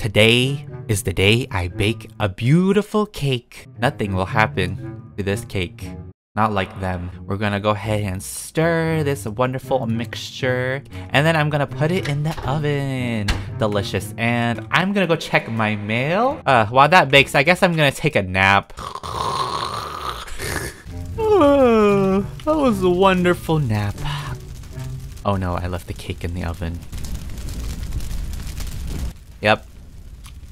Today is the day I bake a beautiful cake. Nothing will happen to this cake. Not like them. We're gonna go ahead and stir this wonderful mixture. And then I'm gonna put it in the oven. Delicious. And I'm gonna go check my mail. Uh, while that bakes, I guess I'm gonna take a nap. that was a wonderful nap. Oh no, I left the cake in the oven. Yep.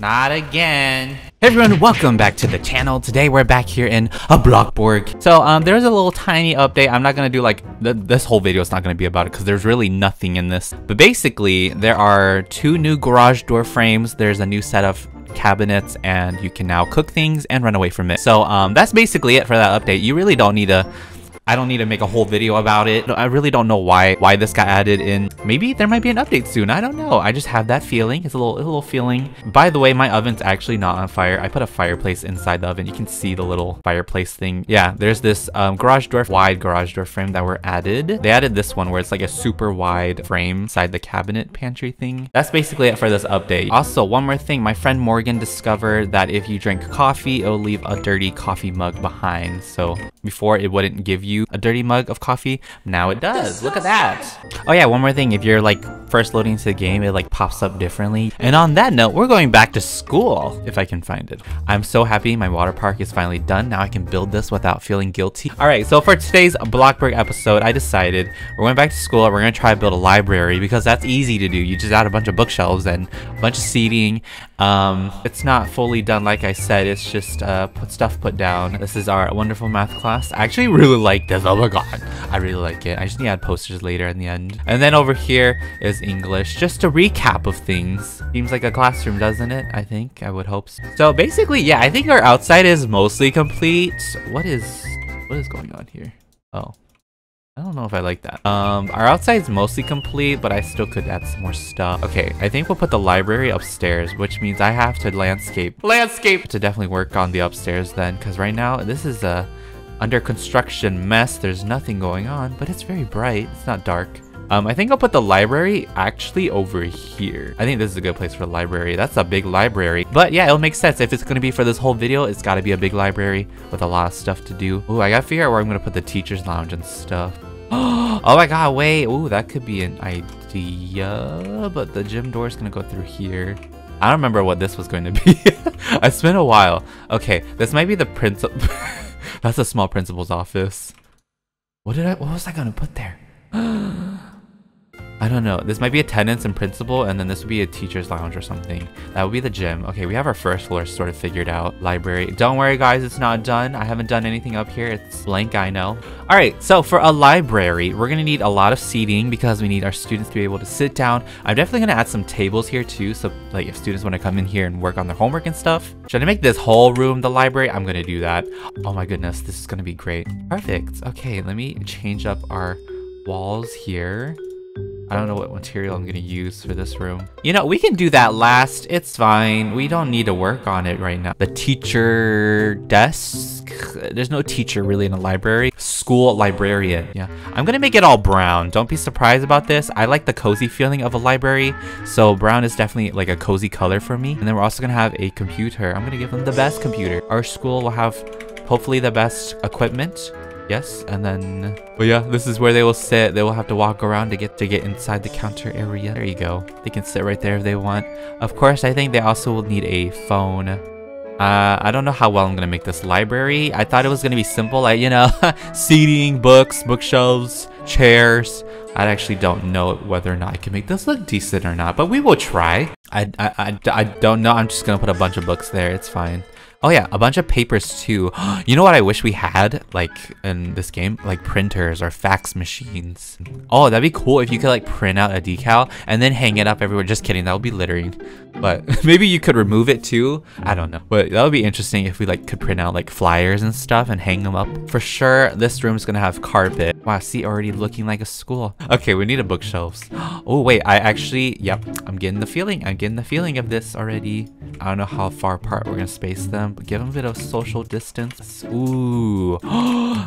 Not again. Hey everyone, welcome back to the channel. Today we're back here in a Bloxburg. So um, there's a little tiny update. I'm not gonna do like, th this whole video is not gonna be about it because there's really nothing in this. But basically, there are two new garage door frames. There's a new set of cabinets and you can now cook things and run away from it. So um, that's basically it for that update. You really don't need to I don't need to make a whole video about it. I really don't know why why this got added in. Maybe there might be an update soon. I don't know. I just have that feeling. It's a little a little feeling. By the way, my oven's actually not on fire. I put a fireplace inside the oven. You can see the little fireplace thing. Yeah, there's this um, garage door, wide garage door frame that were added. They added this one where it's like a super wide frame inside the cabinet pantry thing. That's basically it for this update. Also, one more thing. My friend Morgan discovered that if you drink coffee, it'll leave a dirty coffee mug behind. So before it wouldn't give you a dirty mug of coffee. Now it does. Look at that. Oh yeah, one more thing. If you're like first loading into the game, it like pops up differently. And on that note, we're going back to school if I can find it. I'm so happy my water park is finally done. Now I can build this without feeling guilty. All right, so for today's Bloxburg episode, I decided we're going back to school. We're going to try to build a library because that's easy to do. You just add a bunch of bookshelves and a bunch of seating. Um, it's not fully done like I said. It's just uh, put stuff put down. This is our wonderful math class. I actually really like this. Oh my god. I really like it. I just need to add posters later in the end. And then over here is English. Just a recap of things. Seems like a classroom, doesn't it? I think. I would hope so. So basically, yeah, I think our outside is mostly complete. What is... What is going on here? Oh. I don't know if I like that. Um, our outside is mostly complete, but I still could add some more stuff. Okay, I think we'll put the library upstairs, which means I have to landscape. Landscape! To definitely work on the upstairs then, because right now, this is a under construction mess. There's nothing going on, but it's very bright. It's not dark. Um, I think I'll put the library actually over here. I think this is a good place for library. That's a big library. But yeah, it'll make sense. If it's going to be for this whole video, it's got to be a big library with a lot of stuff to do. Oh, I got to figure out where I'm going to put the teacher's lounge and stuff. oh my god, wait. Oh, that could be an idea. But the gym door is going to go through here. I don't remember what this was going to be. it's been a while. Okay, this might be the principal. That's a small principal's office. What did I, what was I going to put there? Know. This might be attendance and principal, and then this would be a teacher's lounge or something. That would be the gym. Okay, we have our first floor sort of figured out. Library. Don't worry, guys. It's not done. I haven't done anything up here. It's blank, I know. All right, so for a library, we're going to need a lot of seating because we need our students to be able to sit down. I'm definitely going to add some tables here too. So like if students want to come in here and work on their homework and stuff. Should I make this whole room the library? I'm going to do that. Oh my goodness, this is going to be great. Perfect. Okay, let me change up our walls here. I don't know what material I'm gonna use for this room. You know, we can do that last. It's fine. We don't need to work on it right now. The teacher desk. There's no teacher really in a library. School librarian. Yeah. I'm gonna make it all brown. Don't be surprised about this. I like the cozy feeling of a library. So brown is definitely like a cozy color for me. And then we're also gonna have a computer. I'm gonna give them the best computer. Our school will have hopefully the best equipment Yes, and then... But yeah, this is where they will sit. They will have to walk around to get to get inside the counter area. There you go. They can sit right there if they want. Of course, I think they also will need a phone. Uh, I don't know how well I'm gonna make this library. I thought it was gonna be simple, like, you know, seating, books, bookshelves, chairs. I actually don't know whether or not I can make this look decent or not, but we will try. I, I, I, I don't know. I'm just gonna put a bunch of books there. It's fine. Oh yeah, a bunch of papers too. you know what I wish we had, like, in this game? Like printers or fax machines. Oh, that'd be cool if you could like print out a decal and then hang it up everywhere. Just kidding, that would be littering. But maybe you could remove it too. I don't know. But that would be interesting if we like could print out like flyers and stuff and hang them up. For sure, this room's gonna have carpet. Wow, see, already looking like a school. Okay, we need a bookshelves. Oh wait, I actually, yep, I'm getting the feeling. I'm getting the feeling of this already. I don't know how far apart we're gonna space them, but give them a bit of social distance. Ooh.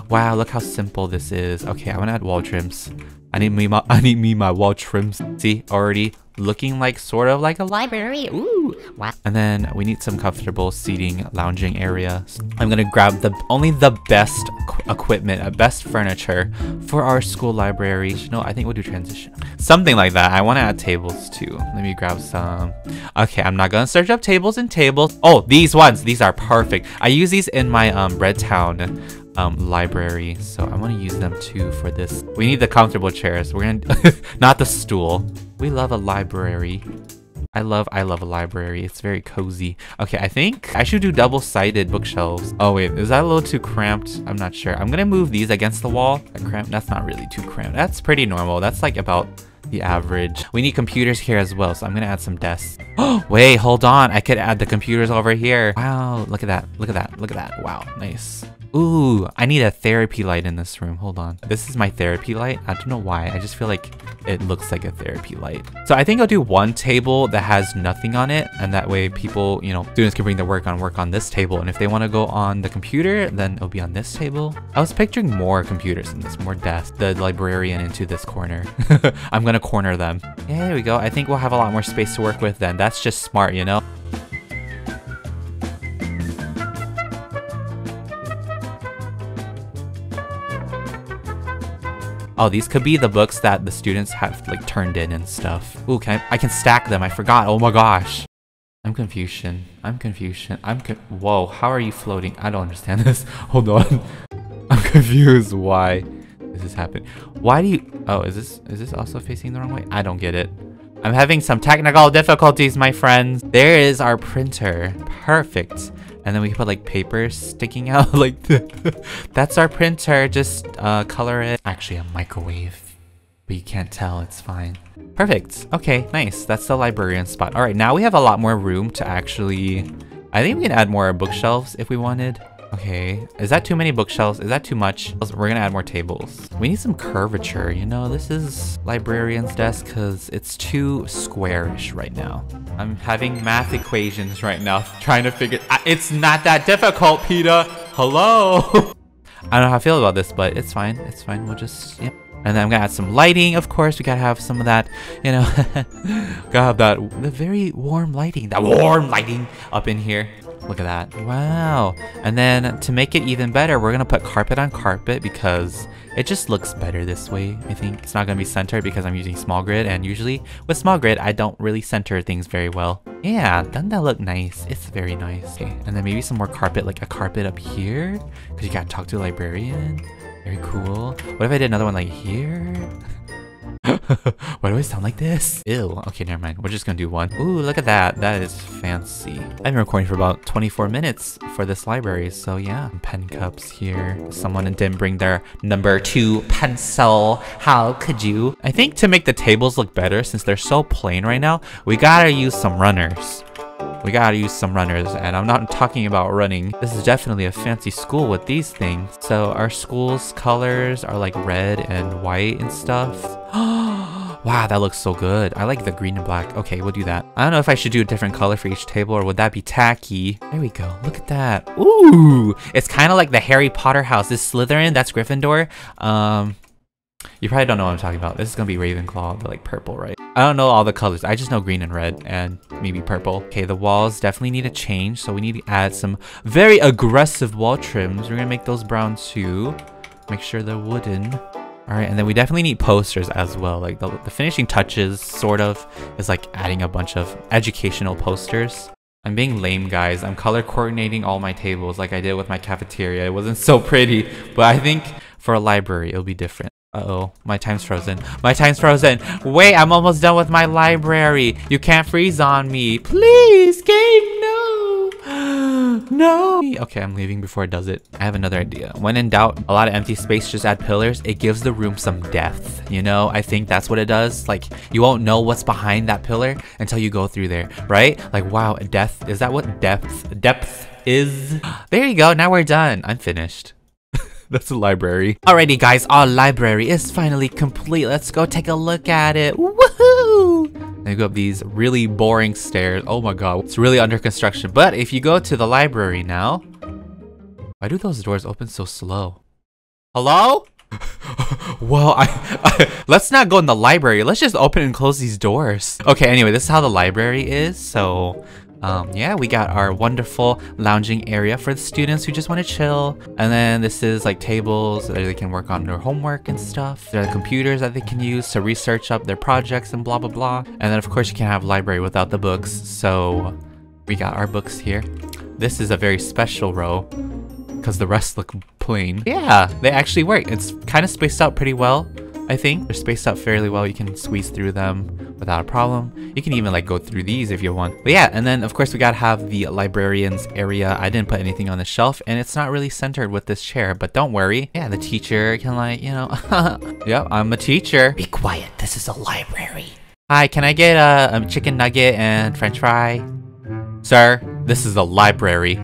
wow, look how simple this is. Okay, I wanna add wall trims. I need me my I need me my wall trims. See, already looking like sort of like a Library. Ooh. Wow. and then we need some comfortable seating, lounging area. I'm gonna grab the only the best equipment, uh, best furniture for our school library. No, I think we'll do transition. Something like that. I want to add tables too. Let me grab some. Okay, I'm not gonna search up tables and tables. Oh, these ones. These are perfect. I use these in my um, Red Town um, library, so I want to use them too for this. We need the comfortable chairs. We're gonna not the stool. We love a library. I love I love a library. It's very cozy. Okay, I think I should do double-sided bookshelves. Oh wait, is that a little too cramped? I'm not sure. I'm gonna move these against the wall. Cramped. That's not really too cramped. That's pretty normal. That's like about the average. We need computers here as well, so I'm gonna add some desks. Oh wait, hold on. I could add the computers over here. Wow, look at that. Look at that. Look at that. Wow, nice. Ooh, I need a therapy light in this room. Hold on. This is my therapy light. I don't know why. I just feel like it looks like a therapy light. So I think I'll do one table that has nothing on it. And that way people, you know, students can bring their work on work on this table. And if they want to go on the computer, then it'll be on this table. I was picturing more computers in this, more desks. The librarian into this corner. I'm going to corner them. Yeah, there we go. I think we'll have a lot more space to work with then. That's just smart, you know? Oh, these could be the books that the students have like turned in and stuff. Ooh, can I, I can stack them. I forgot. Oh my gosh. I'm confusion. I'm confusion. I'm con Whoa, how are you floating? I don't understand this. Hold on. I'm confused why this is happening. Why do you Oh, is this is this also facing the wrong way? I don't get it. I'm having some technical difficulties, my friends. There is our printer. Perfect. And then we can put like paper sticking out like that's our printer. Just uh, color it. Actually, a microwave, but you can't tell. It's fine. Perfect. Okay, nice. That's the librarian spot. All right, now we have a lot more room to actually. I think we can add more bookshelves if we wanted. Okay, is that too many bookshelves? Is that too much? We're gonna add more tables. We need some curvature, you know? This is librarian's desk because it's too squarish right now. I'm having math equations right now, trying to figure- It's not that difficult, Peter! Hello! I don't know how I feel about this, but it's fine. It's fine. We'll just, yeah. And then I'm gonna add some lighting, of course. We gotta have some of that, you know, gotta have that, the very warm lighting, that warm lighting up in here. Look at that. Wow. And then to make it even better, we're gonna put carpet on carpet because it just looks better this way. I think it's not gonna be centered because I'm using small grid and usually with small grid, I don't really center things very well. Yeah, doesn't that look nice? It's very nice. Okay, and then maybe some more carpet, like a carpet up here because you gotta talk to a librarian. Very cool. What if I did another one like here? Why do I sound like this? Ew. Okay, never mind. We're just gonna do one. Ooh, look at that. That is fancy. I've been recording for about 24 minutes for this library, so yeah. Pen cups here. Someone didn't bring their number two pencil. How could you? I think to make the tables look better, since they're so plain right now, we gotta use some runners. We gotta use some runners, and I'm not talking about running. This is definitely a fancy school with these things. So our school's colors are like red and white and stuff. wow, that looks so good. I like the green and black. Okay, we'll do that. I don't know if I should do a different color for each table or would that be tacky? There we go. Look at that. Ooh, it's kind of like the Harry Potter house. This Slytherin, that's Gryffindor. Um, you probably don't know what I'm talking about. This is gonna be Ravenclaw, the like purple, right? I don't know all the colors. I just know green and red and maybe purple. Okay, the walls definitely need a change, so we need to add some very aggressive wall trims. We're gonna make those brown too. Make sure they're wooden. All right, and then we definitely need posters as well. Like the, the finishing touches, sort of, is like adding a bunch of educational posters. I'm being lame, guys. I'm color coordinating all my tables like I did with my cafeteria. It wasn't so pretty, but I think for a library, it'll be different. Uh-oh, my time's frozen. My time's frozen. Wait, I'm almost done with my library. You can't freeze on me. Please, game, no. no. Okay, I'm leaving before it does it. I have another idea. When in doubt, a lot of empty space, just add pillars. It gives the room some depth. You know, I think that's what it does. Like, you won't know what's behind that pillar until you go through there, right? Like, wow, depth. Is that what depth, depth is? There you go. Now we're done. I'm finished. That's a library. Alrighty guys, our library is finally complete. Let's go take a look at it. Woohoo! They go up these really boring stairs. Oh my god, it's really under construction. But if you go to the library now, why do those doors open so slow? Hello? well, I, I, let's not go in the library. Let's just open and close these doors. Okay, anyway, this is how the library is. So, um, yeah, we got our wonderful lounging area for the students who just want to chill. And then this is like tables that they can work on their homework and stuff. There are computers that they can use to research up their projects and blah, blah, blah. And then, of course, you can't have library without the books. So, we got our books here. This is a very special row because the rest look plain. Yeah, they actually work. It's kind of spaced out pretty well, I think. They're spaced out fairly well. You can squeeze through them without a problem. You can even like go through these if you want. But yeah, and then of course we gotta have the librarian's area. I didn't put anything on the shelf and it's not really centered with this chair, but don't worry. Yeah, the teacher can like, you know, yep, I'm a teacher. Be quiet. This is a library. Hi, can I get a, a chicken nugget and french fry? Sir, this is a library.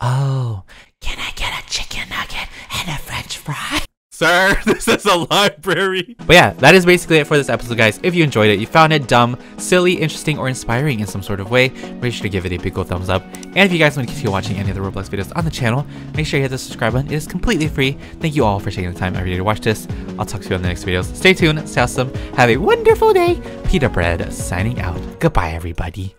Oh, Can I get a chicken nugget and a french fry? Sir, this is a library. But yeah, that is basically it for this episode, guys. If you enjoyed it, you found it dumb, silly, interesting, or inspiring in some sort of way, make sure to give it a big old thumbs up. And if you guys want to continue watching any of the Roblox videos on the channel, make sure you hit the subscribe button. It is completely free. Thank you all for taking the time every day to watch this. I'll talk to you on the next videos. Stay tuned, stay awesome, have a wonderful day. PeetahBread signing out. Goodbye, everybody.